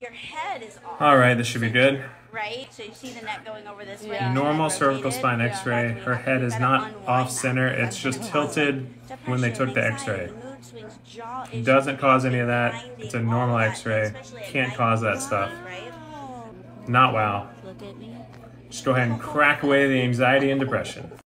Your head is off. All right, this should be good. Right? So you see the neck going over this way. Normal cervical spine x-ray. Her head is not off center. It's just tilted when they took the x-ray. Doesn't cause any of that. It's a normal x-ray. Can't cause that stuff. Not wow. Just go ahead and crack away the anxiety and depression.